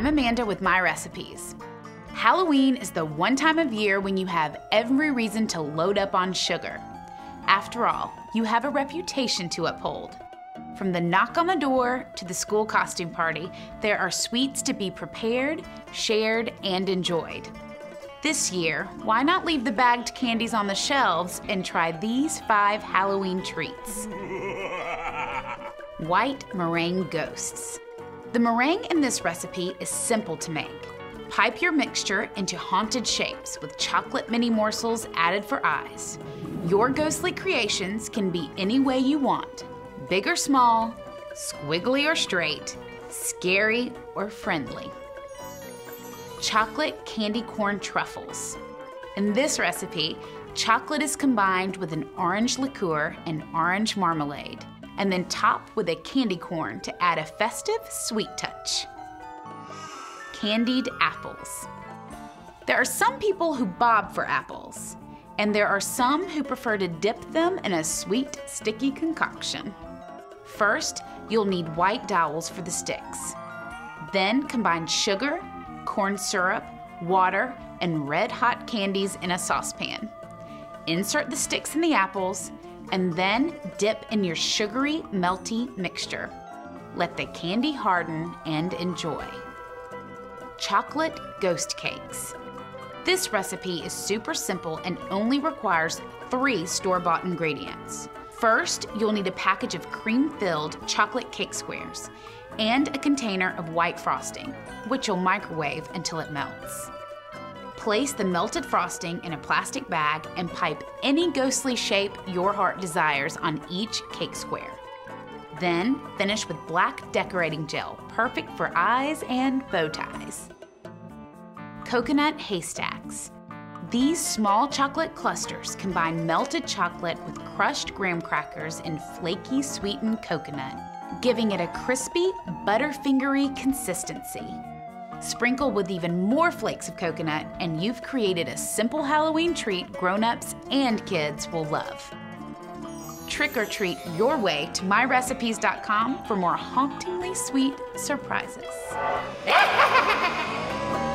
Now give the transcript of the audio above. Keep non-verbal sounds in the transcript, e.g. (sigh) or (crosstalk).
I'm Amanda with My Recipes. Halloween is the one time of year when you have every reason to load up on sugar. After all, you have a reputation to uphold. From the knock on the door to the school costume party, there are sweets to be prepared, shared, and enjoyed. This year, why not leave the bagged candies on the shelves and try these five Halloween treats? (laughs) White meringue ghosts. The meringue in this recipe is simple to make. Pipe your mixture into haunted shapes with chocolate mini morsels added for eyes. Your ghostly creations can be any way you want big or small, squiggly or straight, scary or friendly chocolate candy corn truffles. In this recipe, chocolate is combined with an orange liqueur and orange marmalade, and then top with a candy corn to add a festive sweet touch. Candied apples. There are some people who bob for apples, and there are some who prefer to dip them in a sweet, sticky concoction. First, you'll need white dowels for the sticks. Then combine sugar, corn syrup, water, and red hot candies in a saucepan. Insert the sticks in the apples, and then dip in your sugary, melty mixture. Let the candy harden and enjoy. Chocolate Ghost Cakes. This recipe is super simple and only requires three store bought ingredients. First, you'll need a package of cream filled chocolate cake squares and a container of white frosting, which you'll microwave until it melts. Place the melted frosting in a plastic bag and pipe any ghostly shape your heart desires on each cake square. Then finish with black decorating gel, perfect for eyes and bow ties. Coconut haystacks. These small chocolate clusters combine melted chocolate with crushed graham crackers and flaky sweetened coconut giving it a crispy, butterfingery consistency. Sprinkle with even more flakes of coconut, and you've created a simple Halloween treat grown-ups and kids will love. Trick or treat your way to myrecipes.com for more hauntingly sweet surprises. (laughs)